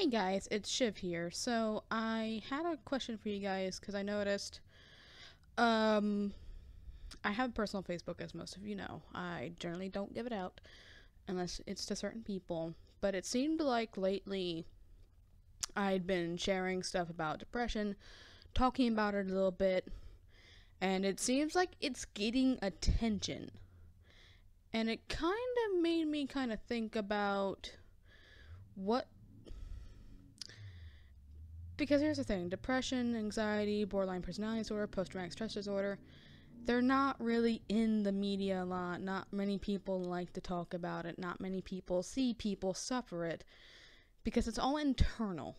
Hey guys, it's Shiv here. So I had a question for you guys because I noticed um I have a personal Facebook as most of you know. I generally don't give it out unless it's to certain people, but it seemed like lately I'd been sharing stuff about depression, talking about it a little bit, and it seems like it's getting attention. And it kind of made me kind of think about what because here's the thing depression, anxiety, borderline personality disorder, post traumatic stress disorder, they're not really in the media a lot. Not many people like to talk about it. Not many people see people suffer it because it's all internal.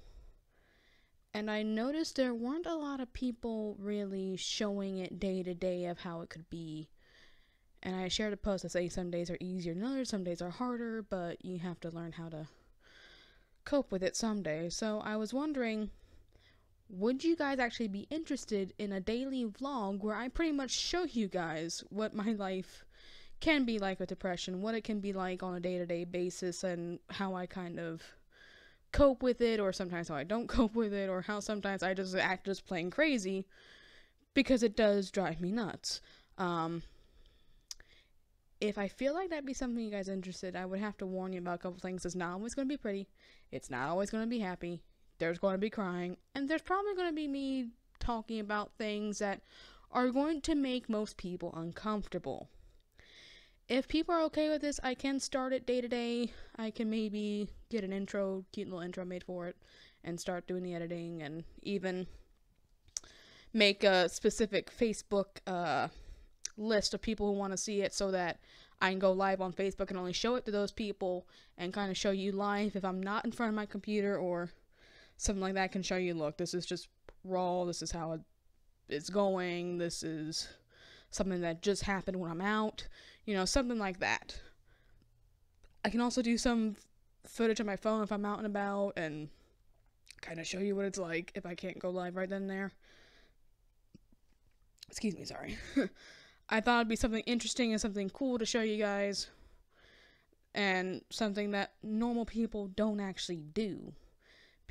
And I noticed there weren't a lot of people really showing it day to day of how it could be. And I shared a post that say some days are easier than others, some days are harder, but you have to learn how to cope with it someday. So I was wondering would you guys actually be interested in a daily vlog where I pretty much show you guys what my life can be like with depression, what it can be like on a day to day basis, and how I kind of cope with it, or sometimes how I don't cope with it, or how sometimes I just act just plain crazy because it does drive me nuts. Um, if I feel like that'd be something you guys interested, I would have to warn you about a couple things. It's not always going to be pretty. It's not always going to be happy there's going to be crying, and there's probably going to be me talking about things that are going to make most people uncomfortable. If people are okay with this, I can start it day to day. I can maybe get an intro, cute little intro made for it, and start doing the editing, and even make a specific Facebook uh, list of people who want to see it so that I can go live on Facebook and only show it to those people and kind of show you live if I'm not in front of my computer or something like that can show you look this is just raw this is how it's going this is something that just happened when i'm out you know something like that. I can also do some footage on my phone if i'm out and about and kind of show you what it's like if i can't go live right then and there. Excuse me sorry. I thought it'd be something interesting and something cool to show you guys and something that normal people don't actually do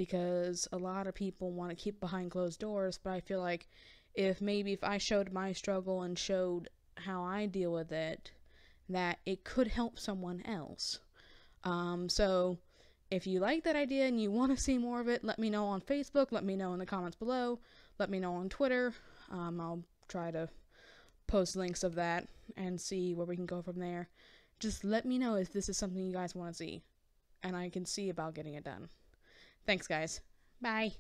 because a lot of people want to keep behind closed doors, but I feel like if maybe if I showed my struggle and showed how I deal with it, that it could help someone else. Um, so if you like that idea and you want to see more of it, let me know on Facebook, let me know in the comments below, let me know on Twitter. Um, I'll try to post links of that and see where we can go from there. Just let me know if this is something you guys want to see, and I can see about getting it done. Thanks, guys. Bye.